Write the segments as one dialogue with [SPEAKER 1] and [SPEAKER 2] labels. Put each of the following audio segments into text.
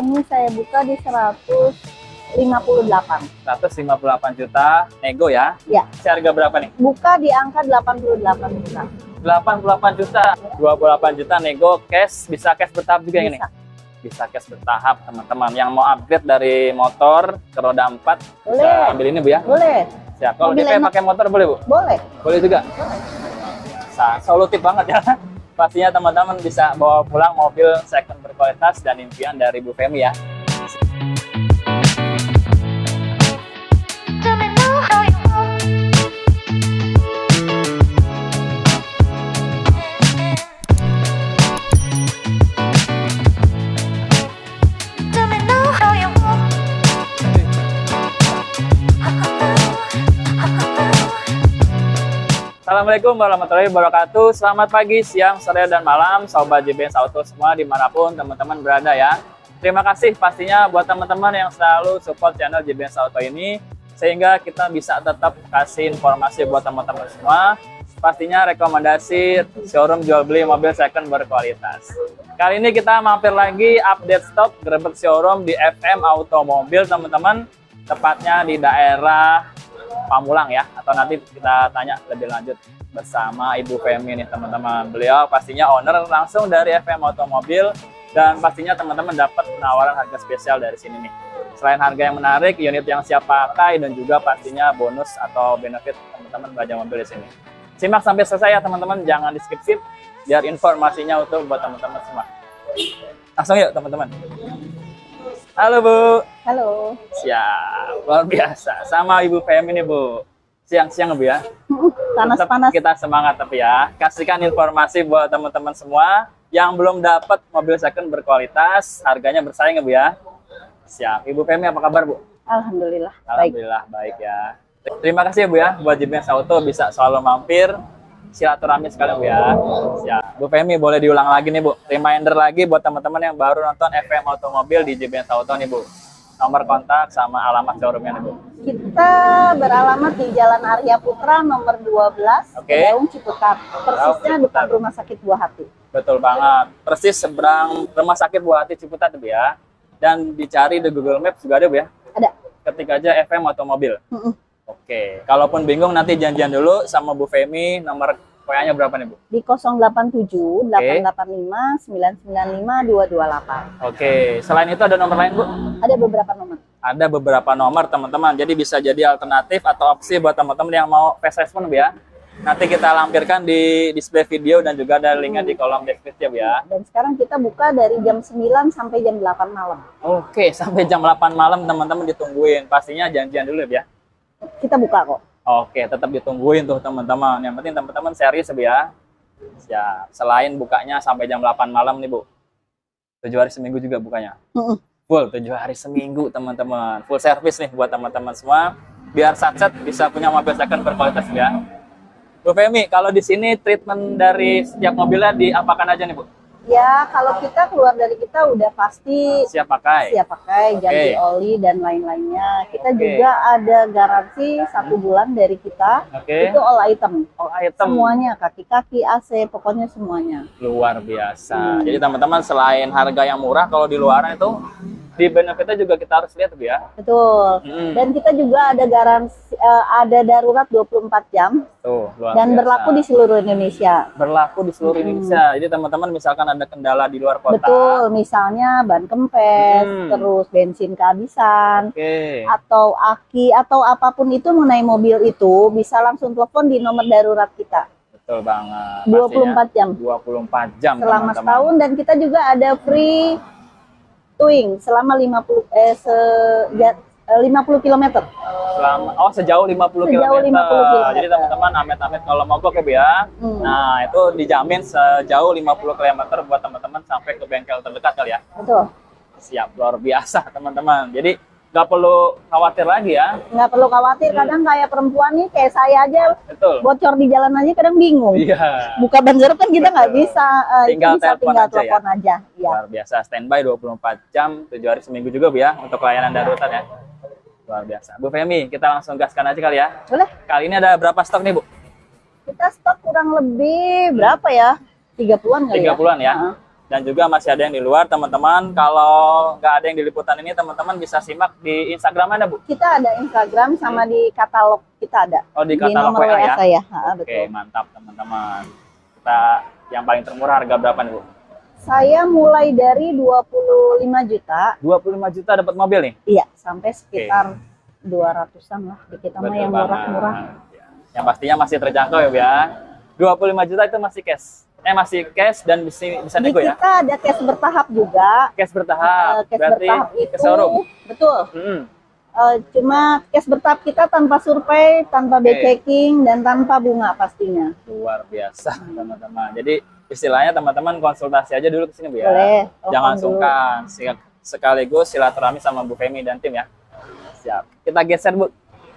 [SPEAKER 1] ini saya buka di 158.
[SPEAKER 2] 158 juta nego ya.
[SPEAKER 1] Ya.
[SPEAKER 2] Harga berapa nih?
[SPEAKER 1] Buka di angka 88 juta.
[SPEAKER 2] 88 juta. 28 juta nego cash bisa cash bertahap juga yang ini.
[SPEAKER 1] Bisa.
[SPEAKER 2] Bisa cash bertahap teman-teman. Yang mau upgrade dari motor ke roda 4 bisa
[SPEAKER 1] Boleh.
[SPEAKER 2] ambil ini Bu ya.
[SPEAKER 1] Boleh.
[SPEAKER 2] Siap. Kalau DP pakai motor boleh Bu?
[SPEAKER 1] Boleh.
[SPEAKER 2] Boleh juga. Sa- Solutif banget ya. Pastinya teman-teman bisa bawa pulang mobil second berkualitas dan impian dari Bu Femi ya. Assalamualaikum warahmatullahi wabarakatuh. Selamat pagi, siang, sore, dan malam, sobat JBS Auto semua di mana pun teman-teman berada ya. Terima kasih pastinya buat teman-teman yang selalu support channel JBS Auto ini, sehingga kita bisa tetap kasih informasi buat teman-teman semua. Pastinya rekomendasi showroom jual beli mobil second berkualitas. Kali ini kita mampir lagi update stok gerbek showroom di FM Automobil teman-teman, tepatnya di daerah Pamulang ya atau nanti kita tanya lebih lanjut bersama Ibu Femi nih teman-teman. Beliau pastinya owner langsung dari FM Automobil dan pastinya teman-teman dapat penawaran harga spesial dari sini nih. Selain harga yang menarik, unit yang siap pakai dan juga pastinya bonus atau benefit teman-teman belanja mobil di sini. Simak sampai selesai ya teman-teman, jangan di skip-skip biar informasinya utuh buat teman-teman semua. Langsung yuk teman-teman. Halo Bu.
[SPEAKER 1] Halo.
[SPEAKER 2] Siap, luar biasa. Sama Ibu Femi nih Bu. Siang-siang Bu ya.
[SPEAKER 1] Panas-panas.
[SPEAKER 2] Kita semangat tapi ya. Kasihkan informasi buat teman-teman semua yang belum dapat mobil second berkualitas, harganya bersaing ya Bu ya. Siap. Ibu Femi apa kabar Bu?
[SPEAKER 1] Alhamdulillah. Baik.
[SPEAKER 2] Alhamdulillah baik ya. Terima kasih ya Bu ya buat JBS Auto bisa selalu mampir silaturahmi sekali Bu ya. Siap. Bu Femi boleh diulang lagi nih Bu. Reminder lagi buat teman-teman yang baru nonton FM Automobil di JBS Auto nih Bu. Nomor kontak sama alamat showroomnya nih Bu.
[SPEAKER 1] Kita beralamat di Jalan Arya Putra nomor 12,
[SPEAKER 2] Oke.
[SPEAKER 1] Daung Ciputat. Persisnya
[SPEAKER 2] Ciputat.
[SPEAKER 1] depan Rumah Sakit Buah Hati.
[SPEAKER 2] Betul banget. Persis seberang Rumah Sakit Buah Hati Ciputat Bu ya. Dan dicari di Google Maps juga ada Bu ya.
[SPEAKER 1] Ada.
[SPEAKER 2] Ketik aja FM Automobil.
[SPEAKER 1] Mm-mm.
[SPEAKER 2] Oke. Kalaupun bingung nanti janjian dulu sama Bu Femi. Nomor WA-nya berapa nih Bu?
[SPEAKER 1] Di 087 885 995 228.
[SPEAKER 2] Oke. Selain itu ada nomor lain Bu?
[SPEAKER 1] Ada beberapa nomor.
[SPEAKER 2] ada beberapa nomor teman-teman. Jadi bisa jadi alternatif atau opsi buat teman-teman yang mau respon Bu ya. Nanti kita lampirkan di display video dan juga ada linknya di kolom deskripsi ya Bu ya.
[SPEAKER 1] Dan sekarang kita buka dari jam 9 sampai jam 8 malam.
[SPEAKER 2] Oke, sampai jam 8 malam teman-teman ditungguin. Pastinya janjian dulu Bu ya.
[SPEAKER 1] Kita buka kok.
[SPEAKER 2] Oke, tetap ditungguin tuh teman-teman. Yang penting teman-teman serius ya ya. Siap. Selain bukanya sampai jam 8 malam nih Bu. Tujuh hari seminggu juga bukanya. Full tujuh hari seminggu teman-teman. Full service nih buat teman-teman semua. Biar satset bisa punya mobil second berkualitas ya. Bu Femi, kalau di sini treatment dari setiap mobilnya diapakan aja nih Bu?
[SPEAKER 1] Ya, kalau kita keluar dari kita udah pasti
[SPEAKER 2] Siap pakai.
[SPEAKER 1] siap pakai ganti
[SPEAKER 2] Oke.
[SPEAKER 1] oli dan lain-lainnya. Kita
[SPEAKER 2] Oke.
[SPEAKER 1] juga ada garansi satu bulan dari kita.
[SPEAKER 2] Oke.
[SPEAKER 1] Itu all item.
[SPEAKER 2] All item.
[SPEAKER 1] Semuanya kaki-kaki, AC, pokoknya semuanya.
[SPEAKER 2] luar biasa.
[SPEAKER 1] Hmm.
[SPEAKER 2] Jadi teman-teman selain harga yang murah kalau di luaran itu di benefitnya juga kita harus lihat Bu ya.
[SPEAKER 1] Betul.
[SPEAKER 2] Mm.
[SPEAKER 1] Dan kita juga ada garansi eh, ada darurat 24 jam
[SPEAKER 2] Tuh, luar
[SPEAKER 1] dan
[SPEAKER 2] biasa.
[SPEAKER 1] berlaku di seluruh Indonesia.
[SPEAKER 2] berlaku di seluruh Indonesia. Jadi teman-teman misalkan ada kendala di luar kota.
[SPEAKER 1] Betul, misalnya ban kempes,
[SPEAKER 2] Hmm.
[SPEAKER 1] terus bensin kehabisan,
[SPEAKER 2] Oke.
[SPEAKER 1] atau aki atau apa pun itu mengenai mobil itu bisa langsung telepon di nomor darurat kita
[SPEAKER 2] Betul banget.
[SPEAKER 1] 24 jam
[SPEAKER 2] Pastinya 24 jam
[SPEAKER 1] selama
[SPEAKER 2] teman-teman.
[SPEAKER 1] setahun dan kita juga ada free towing selama 50 eh se ja- eh, 50 km.
[SPEAKER 2] Selama oh sejauh 50 km.
[SPEAKER 1] Sejauh 50 kilometer.
[SPEAKER 2] Jadi teman-teman amit-amit kalau mogok ya Bu ya.
[SPEAKER 1] Hmm.
[SPEAKER 2] Nah, itu dijamin sejauh 50 km buat teman-teman sampai ke bengkel terdekat kali ya.
[SPEAKER 1] Betul.
[SPEAKER 2] Siap luar biasa teman-teman. Jadi nggak perlu khawatir lagi ya.
[SPEAKER 1] Nggak perlu khawatir kadang kayak perempuan nih kayak saya aja
[SPEAKER 2] Betul.
[SPEAKER 1] bocor di jalan aja kadang bingung.
[SPEAKER 2] Iya.
[SPEAKER 1] Buka ban serep kan kita nggak bisa eh,
[SPEAKER 2] Tinggal
[SPEAKER 1] bisa
[SPEAKER 2] telepon
[SPEAKER 1] tinggal
[SPEAKER 2] aja ya.
[SPEAKER 1] telepon aja. Iya.
[SPEAKER 2] Luar biasa standby 24 jam, 7 hari seminggu juga Bu ya untuk layanan darurat ya. Luar biasa. Bu Femi, kita langsung gaskan aja kali ya.
[SPEAKER 1] Boleh.
[SPEAKER 2] Kali ini ada berapa stok nih, Bu?
[SPEAKER 1] Kita stok kurang lebih berapa ya? 30-an kali ya?
[SPEAKER 2] 30-an ya.
[SPEAKER 1] Heeh.
[SPEAKER 2] Dan juga masih ada yang di luar teman-teman. Kalau nggak ada yang di liputan ini teman-teman bisa simak di Instagram ada Bu.
[SPEAKER 1] Kita ada Instagram sama di katalog kita ada.
[SPEAKER 2] Oh di katalog
[SPEAKER 1] nomor
[SPEAKER 2] WA ya.
[SPEAKER 1] saya. Ha,
[SPEAKER 2] Oke
[SPEAKER 1] betul.
[SPEAKER 2] mantap teman-teman. Kita yang paling termurah harga berapa nih Bu?
[SPEAKER 1] Saya mulai dari 25 juta,
[SPEAKER 2] 25 juta dapat mobil nih.
[SPEAKER 1] iya, sampai sekitar 200-an lah. Di kita mah yang murah-murah.
[SPEAKER 2] Ya. Yang pastinya masih terjangkau ya Bu ya. 25 juta itu masih cash. Eh masih cash dan bisa bisa nego ya.
[SPEAKER 1] kita ada cash bertahap juga.
[SPEAKER 2] Cash bertahap.
[SPEAKER 1] Eh, cash
[SPEAKER 2] Berarti
[SPEAKER 1] bertahap itu
[SPEAKER 2] showroom.
[SPEAKER 1] betul.
[SPEAKER 2] Hmm.
[SPEAKER 1] Eh, cuma cash bertahap kita tanpa survei, tanpa checking dan tanpa bunga pastinya.
[SPEAKER 2] luar biasa teman-teman. Jadi istilahnya teman-teman konsultasi aja dulu ke sini Bu ya.
[SPEAKER 1] Boleh,
[SPEAKER 2] Jangan
[SPEAKER 1] dulu.
[SPEAKER 2] sungkan. Sek- Sekaligus silaturahmi sama Bu Femi dan tim ya. Siap. Kita geser Bu.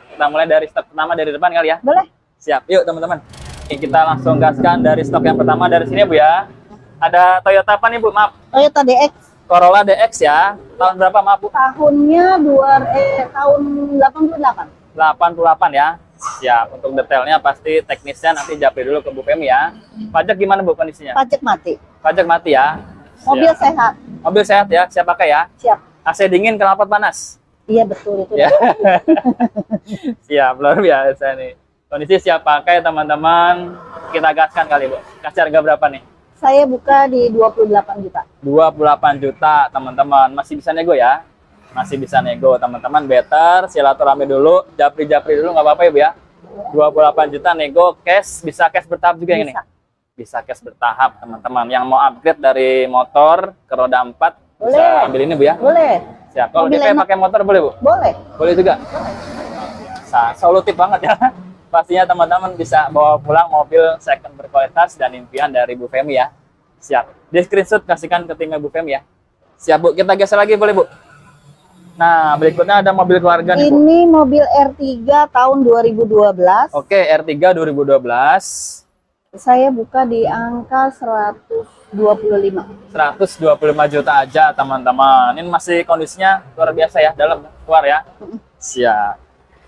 [SPEAKER 2] Kita mulai dari stok pertama dari depan kali ya.
[SPEAKER 1] Boleh.
[SPEAKER 2] Siap. Yuk teman-teman. Ini kita langsung gaskan dari stok yang pertama dari sini Bu ya. Ada Toyota apa nih Bu? Maaf.
[SPEAKER 1] Toyota DX
[SPEAKER 2] Corolla DX ya. Tahun berapa maaf Bu?
[SPEAKER 1] tahunnya dua eh tahun 88.
[SPEAKER 2] 88 ya. Siap. Untuk detailnya pasti teknisnya nanti japri dulu ke Bu Femi ya. Pajak gimana Bu kondisinya?
[SPEAKER 1] Pajak mati.
[SPEAKER 2] Pajak mati ya.
[SPEAKER 1] Mobil
[SPEAKER 2] Siap.
[SPEAKER 1] sehat.
[SPEAKER 2] Mobil sehat ya, siap pakai ya.
[SPEAKER 1] Siap.
[SPEAKER 2] AC dingin knalpot panas.
[SPEAKER 1] Iya betul itu.
[SPEAKER 2] Ya. siap, luar biasa nih. Kondisi siap pakai teman-teman. Kita gaskan kali, Bu. Kasih harga berapa nih?
[SPEAKER 1] Saya buka di 28 juta.
[SPEAKER 2] 28 juta, teman-teman. Masih bisa nego ya? Masih bisa nego, teman-teman. Better, silaturahmi dulu. Japri-japri dulu, nggak apa-apa ya, Bu ya? 28 juta nego, cash. Bisa cash bertahap juga yang ini?
[SPEAKER 1] Bisa.
[SPEAKER 2] Cash bertahap, teman-teman. Yang mau upgrade dari motor ke roda 4, bisa
[SPEAKER 1] Boleh.
[SPEAKER 2] ambil ini, Bu ya?
[SPEAKER 1] Boleh.
[SPEAKER 2] Siap. Kalau DP pakai motor boleh, Bu?
[SPEAKER 1] Boleh.
[SPEAKER 2] Boleh juga. Sa- Solutif banget ya. Pastinya teman-teman bisa bawa pulang mobil second berkualitas dan impian dari Bu Femi ya. Siap. Di screenshot kasihkan ke timnya Bu Femi ya. Siap Bu, kita geser lagi boleh Bu? Nah, berikutnya ada mobil keluarga nih Bu.
[SPEAKER 1] Ini mobil R3 tahun 2012.
[SPEAKER 2] Oke, R3 2012.
[SPEAKER 1] Saya buka di angka 125.
[SPEAKER 2] 125 juta aja teman-teman. Ini masih kondisinya luar biasa ya, dalam keluar ya. Siap.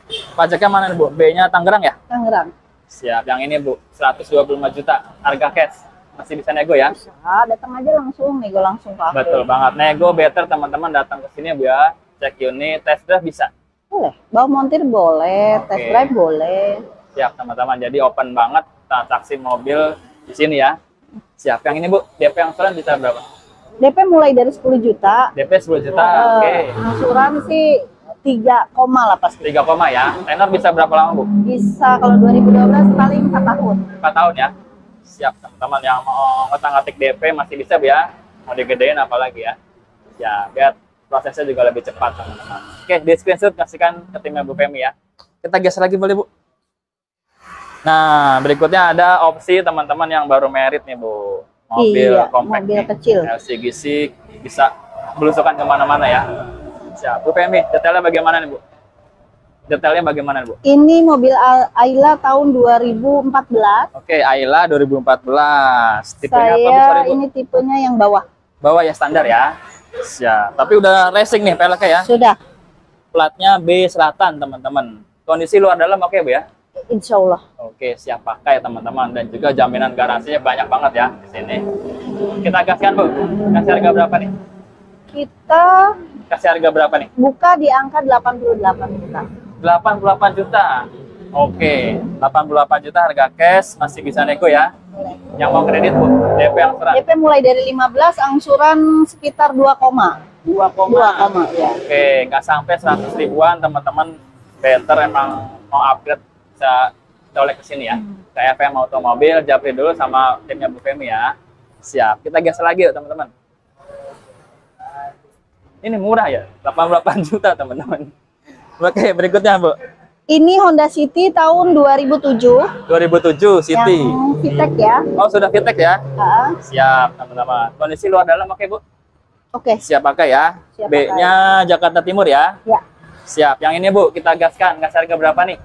[SPEAKER 2] Pajaknya mana nih Bu? B-nya Tangerang ya?
[SPEAKER 1] Tangerang.
[SPEAKER 2] Siap, yang ini Bu, 125 juta harga cash. Masih bisa nego ya?
[SPEAKER 1] Ah, datang aja langsung nego langsung ke aku.
[SPEAKER 2] Betul banget. Nego better teman-teman datang ke sini ya Bu ya. Cek unit, test drive bisa.
[SPEAKER 1] Boleh. Bawa montir boleh,
[SPEAKER 2] Oke.
[SPEAKER 1] test drive boleh.
[SPEAKER 2] Siap teman-teman. Jadi open banget transaksi mobil di sini ya. Siap. Yang ini Bu, DP yang angsuran bisa berapa?
[SPEAKER 1] DP mulai dari 10 juta.
[SPEAKER 2] DP 10 juta.
[SPEAKER 1] Eh,
[SPEAKER 2] Oke.
[SPEAKER 1] Angsuran sih 3 koma lah pasti.
[SPEAKER 2] 3 koma ya. Tenor bisa berapa lama Bu?
[SPEAKER 1] Bisa kalau 2012 paling 4 tahun.
[SPEAKER 2] 4 tahun ya. Siap teman-teman yang mau ngotak-ngatik DP masih bisa Bu ya. Mau digedein apalagi ya. Ya, biar prosesnya juga lebih cepat teman-teman. Oke, di screenshot kasihkan ke timnya Bu Femi ya. Kita geser lagi boleh Bu? Nah, berikutnya ada opsi teman-teman yang baru merit nih Bu. Mobil
[SPEAKER 1] Iya,
[SPEAKER 2] compact
[SPEAKER 1] mobil
[SPEAKER 2] nih.
[SPEAKER 1] kecil.
[SPEAKER 2] LCGC bisa belusukan ke mana-mana ya. Siap. Bu Femi, detailnya bagaimana nih Bu? Detailnya bagaimana Bu?
[SPEAKER 1] Ini mobil Ayla tahun 2014.
[SPEAKER 2] Oke, Ayla 2014. Tipenya apa Bu?
[SPEAKER 1] Saya
[SPEAKER 2] Sorry, Bu.
[SPEAKER 1] ini tipenya yang bawah.
[SPEAKER 2] Bawah ya standar ya. Siap. Tapi udah racing nih peleknya ya.
[SPEAKER 1] Sudah,
[SPEAKER 2] Platnya B selatan, teman-teman. Kondisi luar dalam oke, Bu ya?
[SPEAKER 1] insya Allah.
[SPEAKER 2] Oke, siap pakai teman-teman dan juga jaminan garansinya banyak banget ya di sini. Kita gaskan, Bu. Kasih harga berapa nih?
[SPEAKER 1] Kita
[SPEAKER 2] Kasih harga berapa nih?
[SPEAKER 1] buka di angka 88 juta.
[SPEAKER 2] 88 juta. Oke, 88 juta harga cash masih bisa nego ya.
[SPEAKER 1] Boleh.
[SPEAKER 2] Yang mau kredit, Bu, DP yang serah.
[SPEAKER 1] DP mulai dari 15, angsuran sekitar 2 koma.
[SPEAKER 2] 2
[SPEAKER 1] 2 koma, ya.
[SPEAKER 2] Oke, nggak sampai 100 ribuan teman-teman. Better emang mau upgrade bisa colek ke sini ya. Ke FM Automobil, japri dulu sama timnya Bu Femi ya. Siap. Kita geser lagi yuk teman-teman. Ini murah ya, 88 juta teman-teman. Oke, berikutnya Bu.
[SPEAKER 1] Ini Honda City tahun 2007.
[SPEAKER 2] 2007 City.
[SPEAKER 1] Yang VTEC ya.
[SPEAKER 2] Oh, sudah Vitek ya?
[SPEAKER 1] Ah,
[SPEAKER 2] Siap, teman-teman. Kondisi luar dalam oke, Bu?
[SPEAKER 1] Oke,
[SPEAKER 2] Siap pakai ya.
[SPEAKER 1] Siap
[SPEAKER 2] B-nya Jakarta Timur ya.
[SPEAKER 1] ya.
[SPEAKER 2] Siap. Yang ini, Bu, kita gaskan. Ngasih harga berapa nih?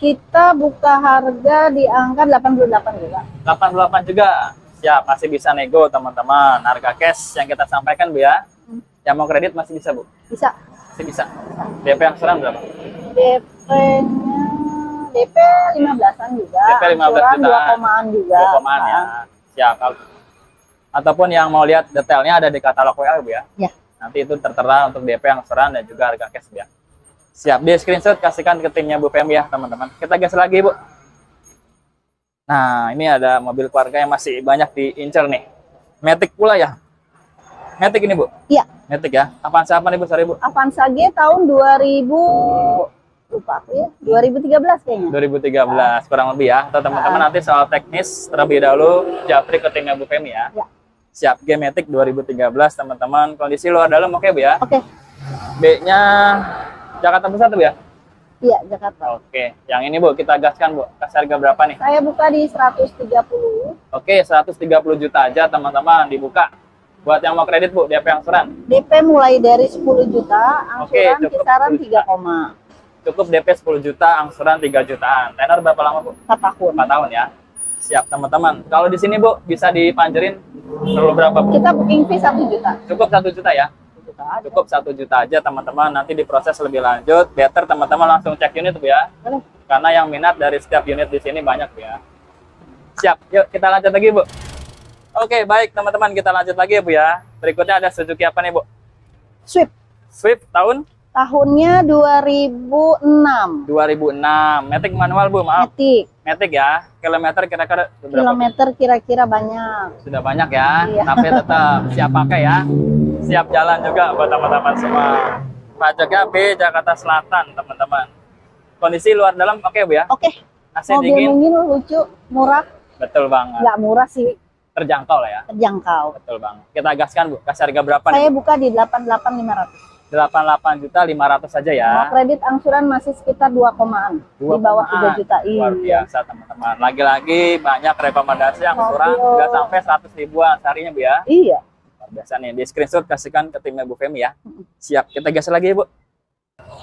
[SPEAKER 1] Kita buka harga di angka 88 juga.
[SPEAKER 2] 88 juga. Siap, masih bisa nego, teman-teman. Harga cash yang kita sampaikan, Bu ya. Yang mau kredit masih bisa, Bu?
[SPEAKER 1] Bisa.
[SPEAKER 2] Masih bisa. DP yang serang berapa?
[SPEAKER 1] DP-nya DP 15-an juga.
[SPEAKER 2] DP 15
[SPEAKER 1] Angsuran
[SPEAKER 2] jutaan.
[SPEAKER 1] 2 komaan juga.
[SPEAKER 2] 2 komaan ya. Siap. Kalau ataupun yang mau lihat detailnya ada di katalog WA Bu ya.
[SPEAKER 1] Ya.
[SPEAKER 2] Nanti itu tertera untuk DP yang seran dan juga harga cash ya. Siap, di screenshot kasihkan ke timnya Bu Femi ya teman-teman. Kita gas lagi Bu. Nah, ini ada mobil keluarga yang masih banyak diincar nih. Matic pula ya. Matic ini Bu.
[SPEAKER 1] Iya,
[SPEAKER 2] Matic ya. Apaan siapa nih Bu? Sorry Bu.
[SPEAKER 1] Avanza G tahun 2000 lupa aku ya, 2013 kayaknya.
[SPEAKER 2] 2013 kurang lebih ya. Atau teman-teman nanti soal teknis terlebih dahulu japri ke timnya Bu Femi ya.
[SPEAKER 1] Ya.
[SPEAKER 2] Siap Gematic 2013 teman-teman. Kondisi luar dalam oke Bu ya.
[SPEAKER 1] Oke,
[SPEAKER 2] B-nya Jakarta Pusat Bu ya.
[SPEAKER 1] iya Jakarta.
[SPEAKER 2] Oke, yang ini Bu kita gaskan Bu. Kasih harga berapa nih?
[SPEAKER 1] Saya buka di 130.
[SPEAKER 2] Oke, 130 juta aja teman-teman dibuka. Buat yang mau kredit Bu, DP yang seran.
[SPEAKER 1] DP mulai dari 10 juta,
[SPEAKER 2] Oke,
[SPEAKER 1] angsuran
[SPEAKER 2] cukup
[SPEAKER 1] kisaran
[SPEAKER 2] 10 juta.
[SPEAKER 1] 3 koma
[SPEAKER 2] Cukup DP 10 juta, angsuran 3 jutaan. Tenor berapa lama Bu?
[SPEAKER 1] 4 tahun.
[SPEAKER 2] 4 tahun ya. Siap teman-teman. Kalau di sini Bu bisa dipanjerin perlu berapa Bu?
[SPEAKER 1] Kita booking fee 1 juta.
[SPEAKER 2] Cukup 1 juta ya.
[SPEAKER 1] 1 juta aja.
[SPEAKER 2] Cukup 1 juta aja teman-teman. Nanti diproses lebih lanjut. Better teman-teman langsung cek unit Bu ya.
[SPEAKER 1] Boleh.
[SPEAKER 2] Karena yang minat dari setiap unit di sini banyak Bu ya. Siap. Yuk kita lanjut lagi Bu. Oke, baik teman-teman kita lanjut lagi ya Bu ya. Berikutnya ada Suzuki apa nih Bu?
[SPEAKER 1] Swift.
[SPEAKER 2] Swift tahun
[SPEAKER 1] Tahunnya 2006.
[SPEAKER 2] 2006. Matic manual Bu, maaf.
[SPEAKER 1] Matic.
[SPEAKER 2] Matic ya. Kilometer kira-kira berapa?
[SPEAKER 1] Kilometer kira-kira banyak.
[SPEAKER 2] Sudah banyak ya.
[SPEAKER 1] Iya.
[SPEAKER 2] Tapi tetap siap pakai ya. Siap jalan juga buat teman-teman semua. Pajaknya B Jakarta Selatan, teman-teman. Kondisi luar dalam oke Bu ya.
[SPEAKER 1] Oke.
[SPEAKER 2] AC
[SPEAKER 1] Mobil
[SPEAKER 2] dingin.
[SPEAKER 1] ini lucu, murah.
[SPEAKER 2] Betul banget.
[SPEAKER 1] Nggak murah sih,
[SPEAKER 2] Terjangkau lah ya.
[SPEAKER 1] terjangkau.
[SPEAKER 2] Betul banget. Kita gaskan Bu. Kasih harga berapa nih?
[SPEAKER 1] Saya buka di 88.500.
[SPEAKER 2] 88 juta 500 saja ya.
[SPEAKER 1] Mau kredit angsuran masih sekitar 2 komaan. Di bawah 3 juta.
[SPEAKER 2] Luar
[SPEAKER 1] Iya.
[SPEAKER 2] biasa teman-teman. Lagi-lagi banyak rekomendasi yang
[SPEAKER 1] Mobil.
[SPEAKER 2] kurang nggak sampai 100 ribuan seharinya Bu ya.
[SPEAKER 1] Iya.
[SPEAKER 2] Luar biasa nih. Di screenshot kasihkan ke timnya Bu Femi ya. Siap. Kita gas lagi Bu.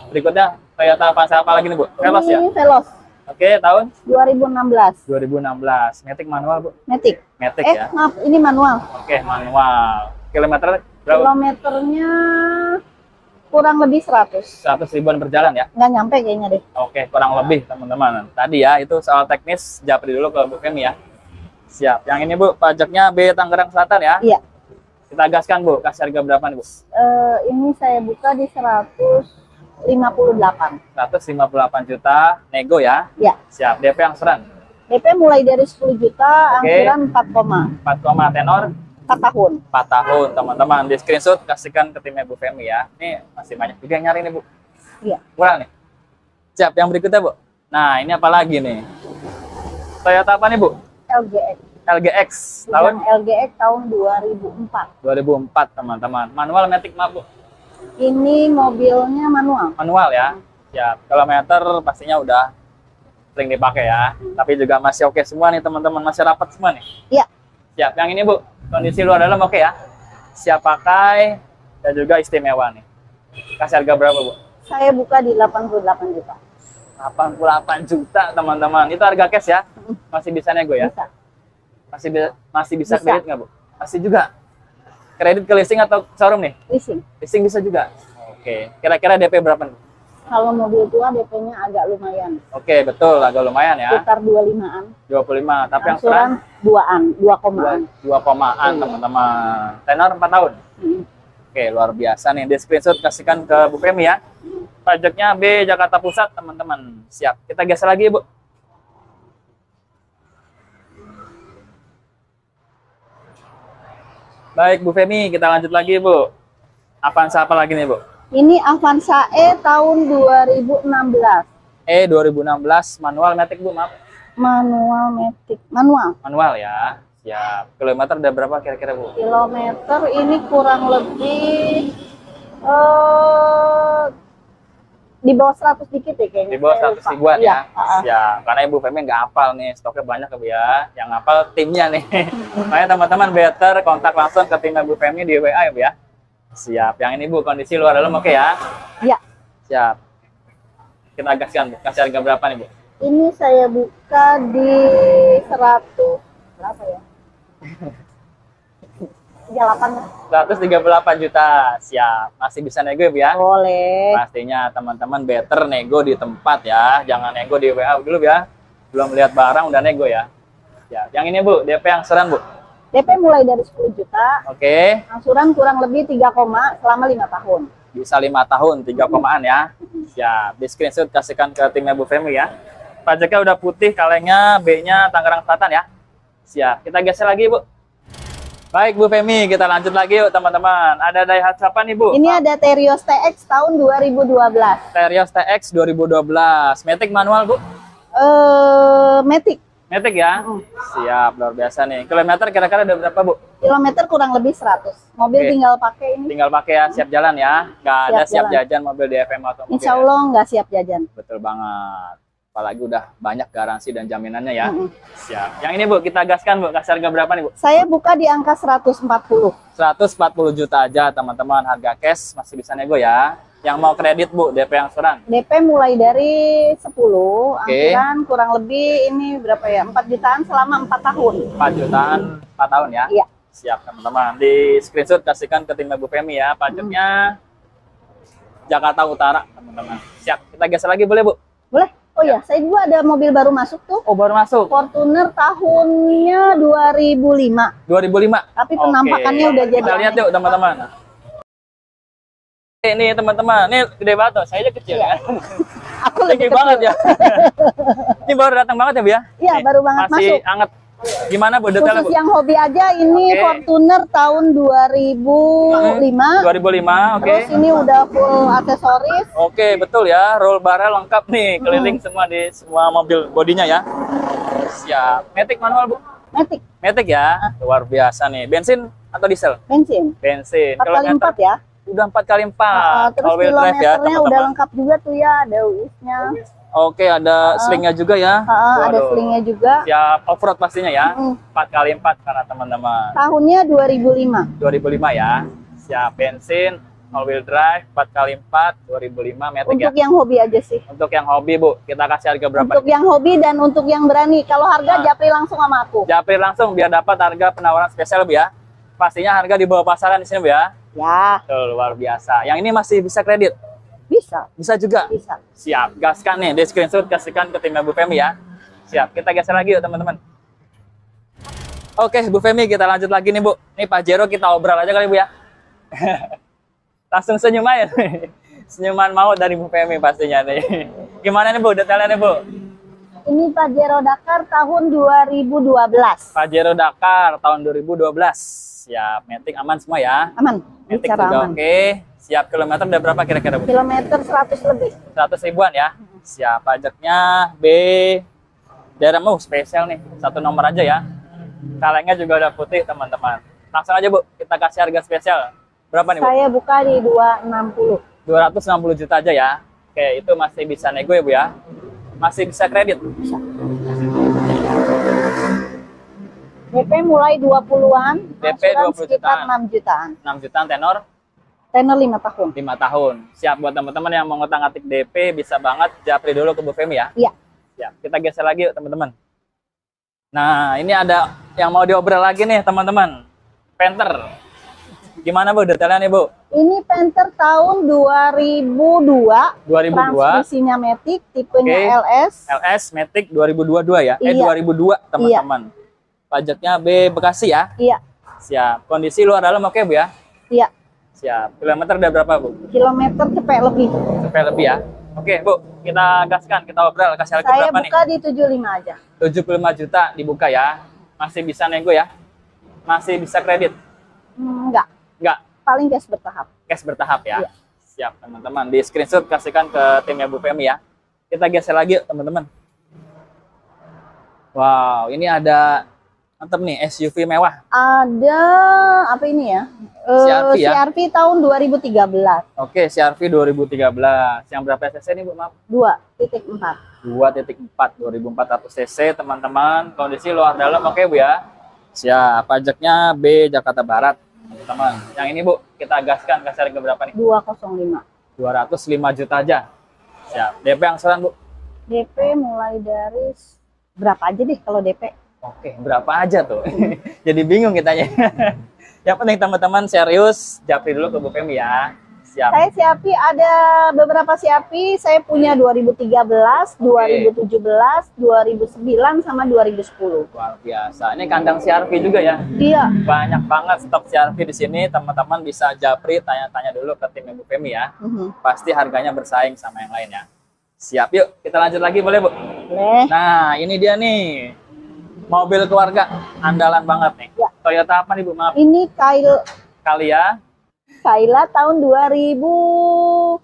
[SPEAKER 2] Berikutnya Toyota Avanza apa lagi nih Bu? Veloz ya?
[SPEAKER 1] Ini Veloz.
[SPEAKER 2] Oke, tahun
[SPEAKER 1] 2016.
[SPEAKER 2] 2016. Matic manual Bu.
[SPEAKER 1] Matic.
[SPEAKER 2] Matic
[SPEAKER 1] Eh,
[SPEAKER 2] ya.
[SPEAKER 1] maaf, ini manual.
[SPEAKER 2] Oke, manual. Kilometer berapa?
[SPEAKER 1] Kilometernya kurang lebih 100.
[SPEAKER 2] 100 ribuan berjalan ya.
[SPEAKER 1] Nggak nyampe kayaknya deh.
[SPEAKER 2] Oke, kurang lebih teman-teman. Tadi ya itu soal teknis japri dulu ke Bu Femi ya. Siap. Yang ini Bu, pajaknya B Tangerang Selatan ya.
[SPEAKER 1] Iya.
[SPEAKER 2] Kita gaskan Bu, kasih harga berapa nih Bu?
[SPEAKER 1] Eh, ini saya buka di 158.
[SPEAKER 2] 158 juta nego ya.
[SPEAKER 1] Ya.
[SPEAKER 2] Siap. DP yang seran.
[SPEAKER 1] DP mulai dari 10 juta,
[SPEAKER 2] Oke.
[SPEAKER 1] angsuran 4 koma
[SPEAKER 2] 4, tenor
[SPEAKER 1] 4 tahun.
[SPEAKER 2] 4 tahun teman-teman. Di screenshot kasihkan ke timnya Bu Femi ya. Ini masih banyak juga yang nyari nih Bu.
[SPEAKER 1] Iya.
[SPEAKER 2] Kurang nih. Siap. Yang berikutnya Bu. Nah ini apa lagi nih? Toyota apa nih Bu?
[SPEAKER 1] LGX.
[SPEAKER 2] LGX
[SPEAKER 1] Tahun
[SPEAKER 2] tahun
[SPEAKER 1] LGX tahun 2004.
[SPEAKER 2] 2004 teman-teman. Manual matic maaf Bu.
[SPEAKER 1] Ini mobilnya manual.
[SPEAKER 2] manual ya. Siap. Kilometer pastinya udah sering dipakai ya. Tapi juga masih oke semua nih teman-teman, masih rapat semua nih.
[SPEAKER 1] Iya.
[SPEAKER 2] Siap. Yang ini Bu, kondisi luar dalam oke ya. Siap pakai dan juga istimewa nih. Kasih harga berapa Bu?
[SPEAKER 1] Saya buka di 88 juta.
[SPEAKER 2] 88 juta teman-teman. Itu harga cash ya. Masih bisa nego ya.
[SPEAKER 1] Bisa.
[SPEAKER 2] Masih bisa masih bisa,
[SPEAKER 1] Bisa.
[SPEAKER 2] kredit nggak Bu? Masih juga. Kredit ke leasing atau showroom nih?
[SPEAKER 1] Leasing.
[SPEAKER 2] Leasing bisa juga. Oke. Kira-kira DP berapa nih?
[SPEAKER 1] Kalau mobil tua DP-nya agak lumayan.
[SPEAKER 2] Oke, betul. Agak lumayan ya.
[SPEAKER 1] Sekitar 25-an.
[SPEAKER 2] 25. Tapi yang sekarang
[SPEAKER 1] Angsuran 2-an, 2 komaan.
[SPEAKER 2] dua komaan teman-teman tenor 4 tahun
[SPEAKER 1] Hmm.
[SPEAKER 2] oke luar biasa nih di screenshot kasihkan ke Bu Femi ya pajaknya B Jakarta Pusat teman-teman siap kita geser lagi Bu baik Bu Femi kita lanjut lagi Bu Avanza apa lagi nih Bu
[SPEAKER 1] Ini Avanza E tahun 2016.
[SPEAKER 2] E 2016 manual matic Bu maaf
[SPEAKER 1] Manual Matic. Manual.
[SPEAKER 2] manual ya siap kilometer udah berapa kira-kira Bu
[SPEAKER 1] Kilometer ini kurang lebih eh di bawah 100 dikit ya kayaknya.
[SPEAKER 2] di bawah
[SPEAKER 1] Saya
[SPEAKER 2] 100
[SPEAKER 1] lupa.
[SPEAKER 2] ribuan
[SPEAKER 1] Iya,
[SPEAKER 2] ya.
[SPEAKER 1] ah.
[SPEAKER 2] Ya, karena Ibu Femi nggak hafal nih, stoknya banyak ya Bu ya. Yang hafal timnya nih. Makanya teman-teman better kontak langsung ke tim Ibu Femi di WA ya Bu ya. Siap. Yang ini Bu, kondisi luar dalam oke ya.
[SPEAKER 1] Iya.
[SPEAKER 2] Siap. Kita Bu. Kasih harga berapa nih Bu?
[SPEAKER 1] Ini saya buka di 100 berapa ya? 38
[SPEAKER 2] 138 juta. Siap. Masih bisa nego ya Bu ya.
[SPEAKER 1] boleh.
[SPEAKER 2] Pastinya teman-teman better nego di tempat ya. Jangan nego di WA dulu ya. Belum lihat barang udah nego ya. Ya, yang ini Bu, DP yang seran Bu.
[SPEAKER 1] DP mulai dari 10 juta,
[SPEAKER 2] Oke,
[SPEAKER 1] angsuran kurang lebih 3 koma selama 5 tahun.
[SPEAKER 2] bisa lima tahun, tiga komaan ya. Siap, di screenshot kasihkan ke timnya Bu Femi ya. Pajaknya udah putih, kalengnya B-nya Tangerang Selatan ya. Siap, kita geser lagi Bu. Baik Bu Femi, kita lanjut lagi yuk teman-teman. Ada Daihatsu apa nih Bu?
[SPEAKER 1] Ini ada Terios TX tahun 2012.
[SPEAKER 2] Terios TX 2012. Matic manual Bu?
[SPEAKER 1] Eh, Matic.
[SPEAKER 2] Matic ya?
[SPEAKER 1] Mm.
[SPEAKER 2] Siap, luar biasa nih. Kilometer kira-kira ada berapa Bu?
[SPEAKER 1] Kilometer kurang lebih 100. Mobil
[SPEAKER 2] Oke.
[SPEAKER 1] tinggal pakai ini.
[SPEAKER 2] Tinggal pakai ya, siap jalan ya. Nggak ada
[SPEAKER 1] Siap
[SPEAKER 2] siap
[SPEAKER 1] jalan.
[SPEAKER 2] jajan mobil di FM atau mobil.
[SPEAKER 1] Insya Allah nggak siap jajan.
[SPEAKER 2] Betul banget. Apalagi udah banyak garansi dan jaminannya ya. Siap. Yang ini Bu, kita gaskan Bu. Kasih harga berapa nih Bu?
[SPEAKER 1] Saya buka di angka 140.
[SPEAKER 2] 140 juta aja teman-teman. Harga cash masih bisa nego ya. Yang mau kredit Bu, DP angsuran.
[SPEAKER 1] DP mulai dari 10,
[SPEAKER 2] Oke.
[SPEAKER 1] angsuran kurang lebih ini berapa ya? 4 jutaan selama 4 tahun.
[SPEAKER 2] 4 jutaan 4 tahun ya.
[SPEAKER 1] Iya.
[SPEAKER 2] Siap teman-teman. Di screenshot kasihkan ke tim Bu Femi ya. Pajaknya Jakarta Utara teman-teman. Siap. Kita geser lagi boleh Bu?
[SPEAKER 1] Boleh? Oh ya, saya juga ada mobil baru masuk tuh.
[SPEAKER 2] Oh baru masuk.
[SPEAKER 1] Fortuner tahunnya 2005.
[SPEAKER 2] 2005.
[SPEAKER 1] Tapi penampakannya
[SPEAKER 2] Oke.
[SPEAKER 1] udah jadi
[SPEAKER 2] Kita lihat yuk teman-teman. Ini teman-teman, ini gede banget tuh. Saya aja kecil
[SPEAKER 1] Iya.
[SPEAKER 2] ya.
[SPEAKER 1] Aku lebih
[SPEAKER 2] banget ya. ini baru datang banget ya, Bu ya?
[SPEAKER 1] Iya, baru banget
[SPEAKER 2] masih
[SPEAKER 1] masuk.
[SPEAKER 2] anget. Gimana Bu detailnya, Bu?
[SPEAKER 1] Khusus yang hobi aja ini
[SPEAKER 2] Oke.
[SPEAKER 1] Fortuner tahun 2005.
[SPEAKER 2] 2005, oke.
[SPEAKER 1] Terus ini udah full aksesoris.
[SPEAKER 2] Oke, betul ya. Roll barrel lengkap nih, keliling semua di semua mobil bodinya ya. Siap. Matic manual, Bu?
[SPEAKER 1] Matic
[SPEAKER 2] Matic ya. Luar biasa nih. Bensin atau diesel?
[SPEAKER 1] bensin.
[SPEAKER 2] Bensin.
[SPEAKER 1] 4 kali 4 ya.
[SPEAKER 2] Udah 4 kali 4.
[SPEAKER 1] Uh, terus
[SPEAKER 2] wheel drive ya,
[SPEAKER 1] kilometernya udah lengkap juga tuh ya, ada UIS-nya.
[SPEAKER 2] Oke, ada slingnya juga ya.
[SPEAKER 1] Uh, ada slingnya juga.
[SPEAKER 2] Siap off-road pastinya ya.
[SPEAKER 1] Mm.
[SPEAKER 2] 4 kali 4 karena teman-teman.
[SPEAKER 1] Tahunnya 2005.
[SPEAKER 2] 2005 ya. Siap bensin, all wheel drive, 4 kali 4 2005 Matic ya.
[SPEAKER 1] Untuk yang hobi aja sih.
[SPEAKER 2] Untuk yang hobi, Bu, kita kasih harga berapa?
[SPEAKER 1] Untuk
[SPEAKER 2] nih?
[SPEAKER 1] yang hobi dan untuk yang berani. Kalau harga
[SPEAKER 2] Nah.
[SPEAKER 1] japri langsung sama aku.
[SPEAKER 2] Japri langsung biar dapat harga penawaran spesial, Bu ya. Pastinya harga di bawah pasaran di sini, Bu ya.
[SPEAKER 1] Ya,
[SPEAKER 2] Tuh, luar biasa. Yang ini masih bisa kredit.
[SPEAKER 1] Bisa,
[SPEAKER 2] Bisa juga.
[SPEAKER 1] bisa.
[SPEAKER 2] Siap, gaskan nih, di screenshot kasihkan ke timnya Bu Femi ya. Siap, kita geser lagi yuk teman-teman. Oke, Bu Femi kita lanjut lagi nih Bu. Nih Pak Jero kita obrol aja kali Bu ya. Langsung senyum aja nih. Senyuman mau dari Bu Femi pastinya nih. Gimana nih Bu, detailnya nih Bu?
[SPEAKER 1] Ini Pajero Dakar tahun 2012.
[SPEAKER 2] Pajero Dakar tahun 2012. Siap, metik aman semua ya.
[SPEAKER 1] Aman,
[SPEAKER 2] Metik juga
[SPEAKER 1] aman.
[SPEAKER 2] oke. Siap, kilometer udah berapa kira-kira Bu?
[SPEAKER 1] Kilometer 100 lebih.
[SPEAKER 2] 100 ribuan ya. Siap, pajaknya B. Daerah mau spesial nih, satu nomor aja ya. Kalengnya juga udah putih teman-teman. Langsung aja Bu, kita kasih harga spesial. Berapa nih Bu?
[SPEAKER 1] Saya buka di 260.
[SPEAKER 2] 260 juta aja ya. Oke, itu masih bisa nego ya Bu ya. Masih bisa kredit.
[SPEAKER 1] DP mulai 20-an,
[SPEAKER 2] DP
[SPEAKER 1] angsuran
[SPEAKER 2] 20
[SPEAKER 1] sekitar
[SPEAKER 2] jutaan.
[SPEAKER 1] 6 jutaan.
[SPEAKER 2] 6 jutaan tenor
[SPEAKER 1] Tenor 5 tahun.
[SPEAKER 2] 5 tahun. Siap buat teman-teman yang mau ngotak-ngatik DP bisa banget japri dulu ke Bu Femi ya.
[SPEAKER 1] Iya.
[SPEAKER 2] Siap. Kita geser lagi yuk teman-teman. Nah, ini ada yang mau diobrol lagi nih teman-teman. Panther. Gimana Bu detailnya nih Bu?
[SPEAKER 1] Ini Panther tahun 2002.
[SPEAKER 2] 2002.
[SPEAKER 1] Transmisinya Matic, tipenya
[SPEAKER 2] Oke.
[SPEAKER 1] LS.
[SPEAKER 2] LS Matic 2022 ya. Eh
[SPEAKER 1] Iya.
[SPEAKER 2] 2002 teman-teman. Pajaknya B Bekasi ya.
[SPEAKER 1] Iya,
[SPEAKER 2] Siap. Kondisi luar dalam oke Bu ya.
[SPEAKER 1] iya.
[SPEAKER 2] Siap. Kilometer udah berapa Bu?
[SPEAKER 1] Kilometer cepet lebih.
[SPEAKER 2] Sampai lebih ya. Oke Bu, kita gaskan, kita obrol. Kasih harga
[SPEAKER 1] Saya
[SPEAKER 2] berapa nih?
[SPEAKER 1] buka di 75 aja.
[SPEAKER 2] 75 juta dibuka ya. Masih bisa nego ya. Masih bisa kredit.
[SPEAKER 1] Hmm, enggak,
[SPEAKER 2] Enggak,
[SPEAKER 1] paling cash bertahap.
[SPEAKER 2] cash bertahap ya.
[SPEAKER 1] Iya.
[SPEAKER 2] Siap teman-teman. Di screenshot kasihkan ke timnya Bu Femi ya. Kita geser lagi teman-teman. Wow, ini ada mantap nih SUV mewah.
[SPEAKER 1] Ada apa ini ya? Eh,
[SPEAKER 2] CRV ya?
[SPEAKER 1] CRV tahun 2013.
[SPEAKER 2] Oke, CRV 2013. Yang berapa cc nih Bu? Maaf.
[SPEAKER 1] 2.4.
[SPEAKER 2] 2.4 2400 cc teman-teman. Kondisi luar dalam oke Bu ya. Siap. Pajaknya B Jakarta Barat. Teman-teman. Yang ini Bu, kita gaskan kasih harga berapa nih?
[SPEAKER 1] 205.
[SPEAKER 2] 205 juta aja. Siap. DP angsuran Bu.
[SPEAKER 1] DP mulai dari berapa aja deh kalau DP?
[SPEAKER 2] Oke, berapa aja tuh? Jadi bingung kitanya. Yang penting teman-teman serius, japri dulu ke Bu Femi ya. Siap.
[SPEAKER 1] Saya Siapi ada beberapa Siapi. Saya punya 2013, 2017, 2009 sama 2010.
[SPEAKER 2] Luar biasa. Ini kandang CRV juga ya.
[SPEAKER 1] Iya.
[SPEAKER 2] Banyak banget stok CRV di sini. Teman-teman bisa japri tanya-tanya dulu ke tim Ibu Femi ya.
[SPEAKER 1] Mhm.
[SPEAKER 2] Pasti harganya bersaing sama yang lain ya. Siap yuk, kita lanjut lagi boleh Bu?
[SPEAKER 1] Boleh.
[SPEAKER 2] Nah, ini dia nih. Mobil keluarga andalan banget nih.
[SPEAKER 1] Ya.
[SPEAKER 2] Toyota apa nih Bu? Maaf.
[SPEAKER 1] Ini Kail
[SPEAKER 2] Kali ya.
[SPEAKER 1] Kaila tahun 2018.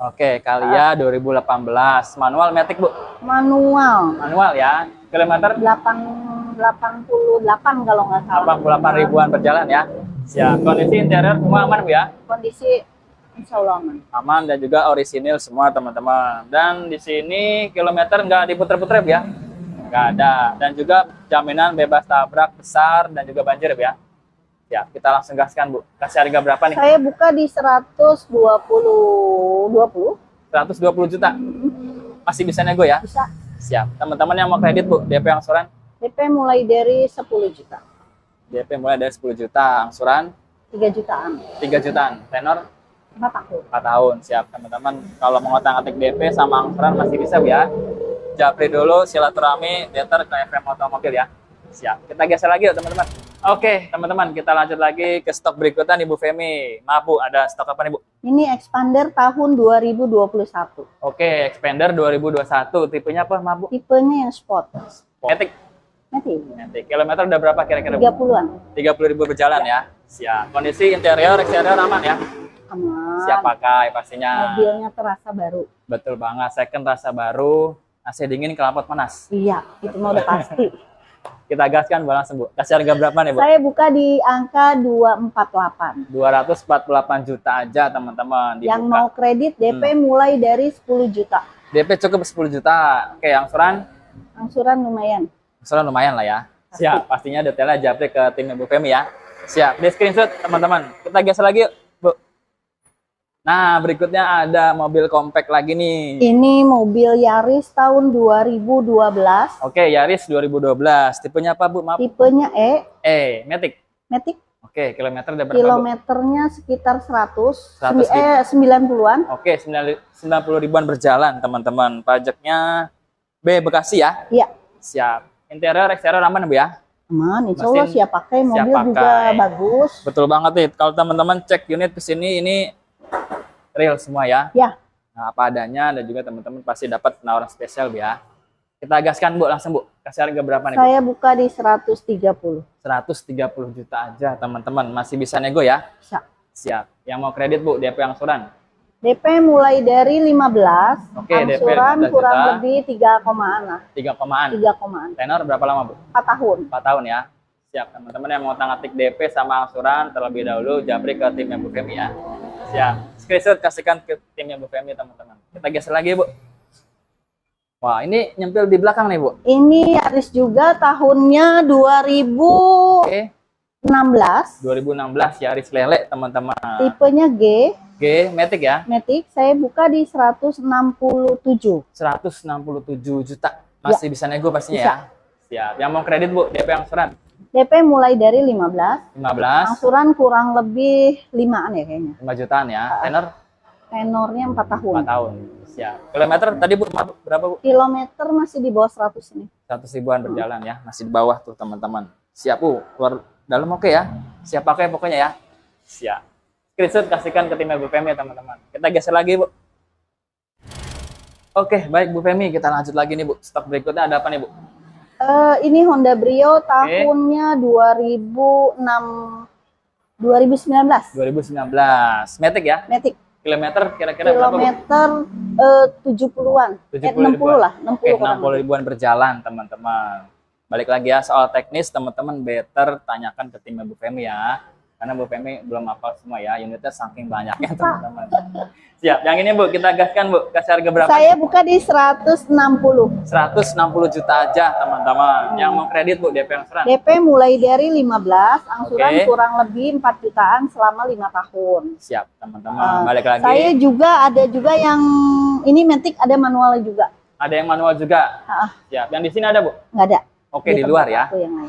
[SPEAKER 2] Oke, Kalia 2018. Manual Matic Bu.
[SPEAKER 1] Manual.
[SPEAKER 2] Manual ya. Kilometer
[SPEAKER 1] 8 88 kalau nggak salah.
[SPEAKER 2] 88 ribuan berjalan ya. Siap. Kondisi interior semua aman Bu ya?
[SPEAKER 1] Kondisi insya Allah aman.
[SPEAKER 2] aman dan juga orisinil semua teman-teman dan di sini kilometer nggak diputer-puter ya nggak ada. Dan juga jaminan bebas tabrak besar dan juga banjir ya. Ya kita langsung gaskan bu. Kasih harga berapa nih?
[SPEAKER 1] Saya buka di 120 20
[SPEAKER 2] 120 juta. Masih bisa nego ya?
[SPEAKER 1] Bisa.
[SPEAKER 2] siap. Teman-teman yang mau kredit bu DP angsuran?
[SPEAKER 1] DP mulai dari 10 juta.
[SPEAKER 2] DP mulai dari 10 juta. Angsuran?
[SPEAKER 1] 3 jutaan.
[SPEAKER 2] 3 jutaan. Tenor?
[SPEAKER 1] 4 tahun.
[SPEAKER 2] 4 tahun. Siap teman-teman. Kalau mau ngotak-ngatik DP sama angsuran masih bisa Bu, ya japri dulu silaturahmi deter ke FM otomobil ya. Siap. Kita geser lagi yuk teman-teman. Oke. Teman-teman kita lanjut lagi ke stok berikutnya Ibu Femi. Maaf Bu ada stok apa nih Bu?
[SPEAKER 1] Ini expander tahun 2021.
[SPEAKER 2] oke expander 2021 tipenya apa maaf Bu?
[SPEAKER 1] Tipenya yang sport.
[SPEAKER 2] Matic.
[SPEAKER 1] Nanti
[SPEAKER 2] Matic. Kilometer udah berapa kira-kira Bu?
[SPEAKER 1] 30-an.
[SPEAKER 2] 30 ribu berjalan ya. Siap. Kondisi interior eksterior aman ya?
[SPEAKER 1] Aman.
[SPEAKER 2] siap pakai pastinya.
[SPEAKER 1] Mobilnya terasa baru.
[SPEAKER 2] betul banget second rasa baru AC dingin kelapot panas.
[SPEAKER 1] Iya, itu mah udah pasti.
[SPEAKER 2] kita gaskan Bu langsung Bu kasih harga berapa nih Bu?
[SPEAKER 1] Saya buka di angka 248.
[SPEAKER 2] 248 juta aja teman-teman.
[SPEAKER 1] Yang mau kredit DP
[SPEAKER 2] Hmm.
[SPEAKER 1] mulai dari 10 juta.
[SPEAKER 2] DP cukup 10 juta. Oke angsuran
[SPEAKER 1] Angsuran lumayan.
[SPEAKER 2] angsuran lumayan lah ya. Siap. Pastinya detailnya japri ke tim Ibu Femi ya. Siap. Di screenshot teman-teman. Kita geser lagi yuk nah berikutnya ada mobil compact lagi nih
[SPEAKER 1] Ini mobil Yaris tahun 2012.
[SPEAKER 2] oke Yaris 2012 tipenya apa Bu maaf
[SPEAKER 1] Tipenya E,
[SPEAKER 2] eh Matic
[SPEAKER 1] Matic.
[SPEAKER 2] oke kilometer berapa Bu
[SPEAKER 1] Kilometernya sekitar 100,
[SPEAKER 2] 100
[SPEAKER 1] sembi- eh 90-an.
[SPEAKER 2] Oke, 90 ribuan berjalan, teman-teman. Pajaknya B Bekasi ya.
[SPEAKER 1] Iya.
[SPEAKER 2] Siap. Interior, eksterior aman, Bu ya?
[SPEAKER 1] Aman, insya Allah siap pakai,
[SPEAKER 2] siap
[SPEAKER 1] mobil juga
[SPEAKER 2] pakai.
[SPEAKER 1] bagus.
[SPEAKER 2] Betul banget nih. Kalau teman-teman cek unit ke sini, ini real semua ya.
[SPEAKER 1] Ya,
[SPEAKER 2] Nah, apa adanya dan juga teman-teman pasti dapat penawaran spesial, Bu ya. Kita gaskan, Bu, langsung, Bu. Kasih harga berapa nih, Bu?
[SPEAKER 1] saya buka di 130.
[SPEAKER 2] 130 juta aja, teman-teman. Masih bisa nego ya?
[SPEAKER 1] Bisa.
[SPEAKER 2] Siap. Yang mau kredit, Bu, DP angsuran.
[SPEAKER 1] DP mulai dari 15,
[SPEAKER 2] Oke, DP
[SPEAKER 1] angsuran
[SPEAKER 2] 15
[SPEAKER 1] kurang
[SPEAKER 2] juta.
[SPEAKER 1] lebih 3 komaan lah.
[SPEAKER 2] 3 komaan.
[SPEAKER 1] 3 komaan.
[SPEAKER 2] Tenor berapa lama, Bu?
[SPEAKER 1] 4 tahun.
[SPEAKER 2] 4 tahun ya. Siap, teman-teman yang mau tangatik DP sama angsuran terlebih dahulu japri ke tim Bu Femi ya. Siap. Screenshot kasihkan ke tim Bu Femi teman-teman. Kita geser lagi Bu. Wah ini nyempil di belakang nih Bu.
[SPEAKER 1] Ini Yaris juga tahunnya 2016.
[SPEAKER 2] Oke. 2016 Yaris Lele teman-teman.
[SPEAKER 1] Tipenya G,
[SPEAKER 2] G Matic ya.
[SPEAKER 1] Matic. Saya buka di 167.
[SPEAKER 2] 167 juta. Masih bisa nego pastinya
[SPEAKER 1] Bisa.
[SPEAKER 2] ya. Siap. Yang mau kredit Bu DP angsuran
[SPEAKER 1] DP mulai dari 15.
[SPEAKER 2] 15
[SPEAKER 1] Angsuran kurang lebih 5-an ya kayaknya.
[SPEAKER 2] 5 jutaan ya. Tenor
[SPEAKER 1] Tenornya 4 tahun.
[SPEAKER 2] 4 tahun. Siap. Kilometer tadi Bu berapa Bu?
[SPEAKER 1] Kilometer masih di bawah 100 ini.
[SPEAKER 2] 100 ribuan berjalan ya, masih di bawah tuh teman-teman. Siap Bu, keluar dalam oke ya. Siap pakai pokoknya ya. Siap. Screenshot kasihkan ke tim Bu Femi ya teman-teman. Kita geser lagi Bu. Oke, baik Bu Femi, kita lanjut lagi nih Bu. Stok berikutnya ada apa nih Bu?
[SPEAKER 1] Eh, ini Honda Brio tahunnya 2006 2019.
[SPEAKER 2] 2019. Matic ya.
[SPEAKER 1] Matic.
[SPEAKER 2] Kilometer kira-kira berapa?
[SPEAKER 1] Kilometer eh, 70-an. Eh,
[SPEAKER 2] 70
[SPEAKER 1] 60
[SPEAKER 2] ribuan.
[SPEAKER 1] lah, 60
[SPEAKER 2] Oke,
[SPEAKER 1] kurang
[SPEAKER 2] 60 ribuan berjalan teman-teman. Balik lagi ya soal teknis teman-teman better tanyakan ke tim Bu Femi ya. Karena Bu Femi belum hafal semua ya, unitnya saking banyaknya teman-teman. Siap, yang ini Bu kita gaskan Bu, kasih harga berapa?
[SPEAKER 1] Saya buka di 160.
[SPEAKER 2] 160 juta aja teman-teman. Yang mau kredit Bu DP angsuran.
[SPEAKER 1] DP mulai dari 15, angsuran
[SPEAKER 2] Oke.
[SPEAKER 1] kurang lebih 4 jutaan selama 5 tahun.
[SPEAKER 2] Siap teman-teman.
[SPEAKER 1] Eh,
[SPEAKER 2] Balik lagi.
[SPEAKER 1] Saya juga ada juga yang ini Matic ada manualnya juga.
[SPEAKER 2] Ada yang manual juga.
[SPEAKER 1] Ah,
[SPEAKER 2] Siap. Yang di sini ada Bu.
[SPEAKER 1] nggak ada.
[SPEAKER 2] Oke di
[SPEAKER 1] tempat
[SPEAKER 2] luar ya.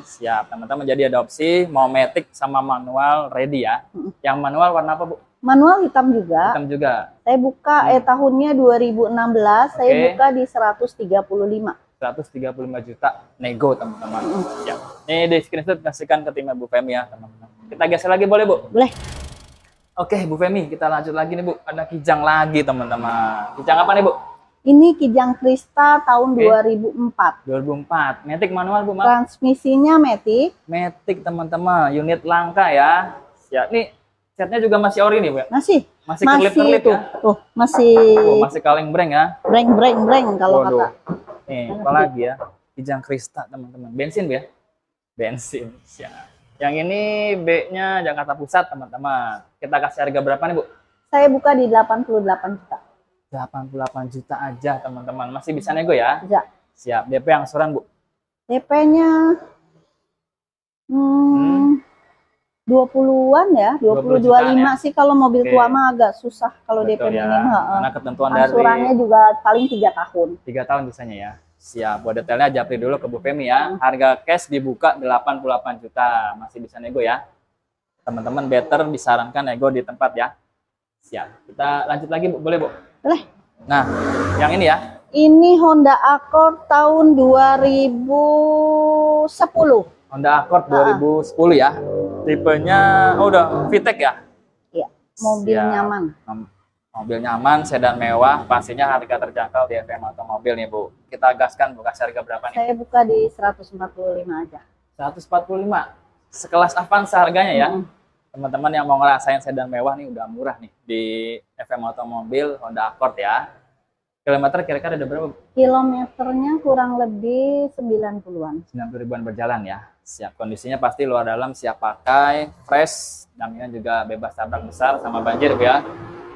[SPEAKER 2] Siap teman-teman. Jadi ada opsi mau matic sama manual ready ya. Yang manual warna apa Bu?
[SPEAKER 1] Manual hitam juga.
[SPEAKER 2] Hitam juga.
[SPEAKER 1] Saya buka eh tahunnya 2016, saya
[SPEAKER 2] Oke.
[SPEAKER 1] buka di 135.
[SPEAKER 2] 135 juta nego teman-teman. Siap. Ini di screenshot kasihkan ke tim Bu Femi ya teman-teman. Kita geser lagi boleh Bu?
[SPEAKER 1] Boleh.
[SPEAKER 2] Oke Bu Femi kita lanjut lagi nih Bu. Ada kijang lagi teman-teman. Kijang apa nih Bu?
[SPEAKER 1] Ini Kijang Krista tahun
[SPEAKER 2] Oke.
[SPEAKER 1] 2004.
[SPEAKER 2] 2004. Matic manual Bu.
[SPEAKER 1] Transmisinya Matic,
[SPEAKER 2] Matic teman-teman. Unit langka ya. Siap. Nih catnya juga masih ori nih Bu. ya?
[SPEAKER 1] masih
[SPEAKER 2] Masih kelip-kelip
[SPEAKER 1] tuh.
[SPEAKER 2] ya.
[SPEAKER 1] Tuh, masih
[SPEAKER 2] Oh, masih kaleng breng ya.
[SPEAKER 1] breng breng breng kalau
[SPEAKER 2] Waduh.
[SPEAKER 1] kata.
[SPEAKER 2] Nih, apalagi ya? Kijang Krista, teman-teman. Bensin, Bu ya? Bensin. Siap. Yang ini B-nya Jakarta Pusat, teman-teman. Kita kasih harga berapa nih, Bu?
[SPEAKER 1] Saya buka di 88 juta.
[SPEAKER 2] 88 juta aja, teman-teman. Masih bisa nego ya?
[SPEAKER 1] Ya.
[SPEAKER 2] Siap. DP angsuran, Bu.
[SPEAKER 1] DP-nya hmm, 20-an ya,
[SPEAKER 2] 20
[SPEAKER 1] 20
[SPEAKER 2] jutaan
[SPEAKER 1] 25
[SPEAKER 2] ya?
[SPEAKER 1] sih kalau mobil
[SPEAKER 2] Oke.
[SPEAKER 1] tua mah agak susah kalau DP
[SPEAKER 2] ya.
[SPEAKER 1] minim. heeh.
[SPEAKER 2] Karena ketentuan dari
[SPEAKER 1] Angsurannya juga paling 3 tahun.
[SPEAKER 2] 3 tahun bisanya ya. Siap. Buat detailnya japri dulu ke Bu Femi ya. Harga cash dibuka 88 juta. Masih bisa nego ya. Teman-teman better disarankan nego di tempat ya. Siap. Kita lanjut lagi, Bu. Boleh, Bu?
[SPEAKER 1] Boleh.
[SPEAKER 2] Nah, yang ini ya.
[SPEAKER 1] Ini Honda Accord tahun 2010.
[SPEAKER 2] Honda Accord
[SPEAKER 1] Ah.
[SPEAKER 2] 2010 ya. Tipenya oh udah VTEC ya.
[SPEAKER 1] Iya, mobil
[SPEAKER 2] Siap.
[SPEAKER 1] nyaman.
[SPEAKER 2] Mobil nyaman, sedan mewah, pastinya harga terjangkau di FM Otomobil nih Bu. Kita gaskan Bu, kasih harga berapa nih?
[SPEAKER 1] Saya buka di 145 aja.
[SPEAKER 2] 145. Sekelas Avanza harganya ya.
[SPEAKER 1] Mm.
[SPEAKER 2] Teman-teman yang mau ngerasain sedan mewah nih udah murah nih di FM Otomobil Honda Accord ya. Kilometer kira-kira ada berapa?
[SPEAKER 1] Kilometernya kurang lebih 90-an.
[SPEAKER 2] 90 ribuan berjalan ya. Siap kondisinya pasti luar dalam siap pakai, fresh, jaminan juga bebas tabrak besar sama banjir Bu ya.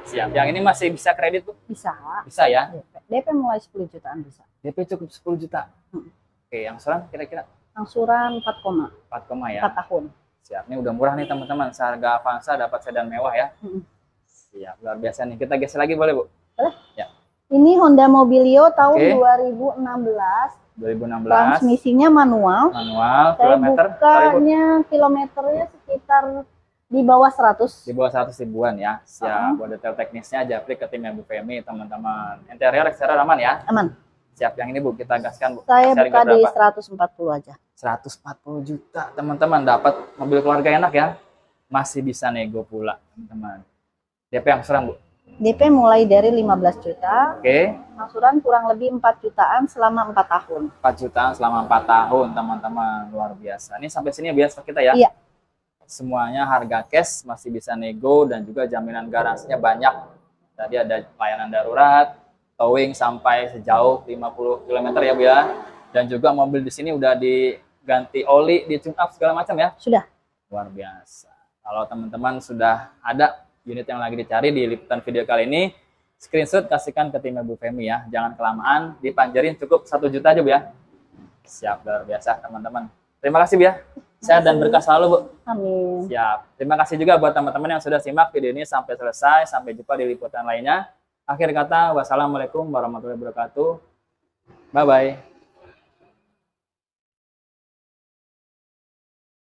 [SPEAKER 2] Siap. Yang ini masih bisa kredit Bu?
[SPEAKER 1] Bisa.
[SPEAKER 2] Bisa ya.
[SPEAKER 1] DP, DP mulai 10 jutaan bisa.
[SPEAKER 2] DP cukup 10 juta.
[SPEAKER 1] Hmm.
[SPEAKER 2] Oke, yang surat kira-kira
[SPEAKER 1] Angsuran 4,
[SPEAKER 2] 4 koma ya.
[SPEAKER 1] 4 tahun.
[SPEAKER 2] Siap. Ini udah murah nih teman-teman. Seharga Avanza dapat sedan mewah ya.
[SPEAKER 1] Hmm.
[SPEAKER 2] Siap. Luar biasa nih. Kita geser lagi boleh Bu?
[SPEAKER 1] Ini Honda Mobilio tahun
[SPEAKER 2] Oke.
[SPEAKER 1] 2016.
[SPEAKER 2] 2016.
[SPEAKER 1] Transmisinya manual.
[SPEAKER 2] Manual.
[SPEAKER 1] Saya
[SPEAKER 2] Kilometer.
[SPEAKER 1] bukanya kilometernya sekitar di bawah 100.
[SPEAKER 2] Di bawah 100 ribuan ya. Siap.
[SPEAKER 1] Uh-huh.
[SPEAKER 2] Buat detail teknisnya japri ke timnya Bu Femi teman-teman. Interior exterior aman ya.
[SPEAKER 1] Aman.
[SPEAKER 2] Siap. Yang ini Bu kita gaskan Bu.
[SPEAKER 1] Saya buka di
[SPEAKER 2] berapa?
[SPEAKER 1] 140 aja.
[SPEAKER 2] 140 juta teman-teman dapat mobil keluarga enak ya masih bisa nego pula teman-teman DP angsuran bu
[SPEAKER 1] DP mulai dari 15 juta,
[SPEAKER 2] oke
[SPEAKER 1] angsuran kurang lebih 4 jutaan selama 4 tahun.
[SPEAKER 2] 4 jutaan selama 4 tahun teman-teman luar biasa ini sampai sini ya biasa kita ya
[SPEAKER 1] Iya.
[SPEAKER 2] semuanya harga cash masih bisa nego dan juga jaminan garansinya banyak tadi ada layanan darurat towing sampai sejauh 50 km ya bu ya dan juga mobil di sini udah diganti oli di tune up segala macam ya
[SPEAKER 1] Sudah.
[SPEAKER 2] luar biasa. Kalau teman-teman sudah ada unit yang lagi dicari di liputan video kali ini, screenshot kasihkan ke timnya Bu Femi ya. Jangan kelamaan, dipanjarin cukup satu juta aja Bu ya. Siap, luar biasa teman-teman. Terima kasih Bu ya. Sehat dan berkah selalu Bu.
[SPEAKER 1] Amin.
[SPEAKER 2] Siap. Terima kasih juga buat teman-teman yang sudah simak video ini sampai selesai. Sampai jumpa di liputan lainnya. Akhir kata, wassalamualaikum warahmatullahi wabarakatuh. Bye-bye.